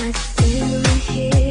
I feel it here.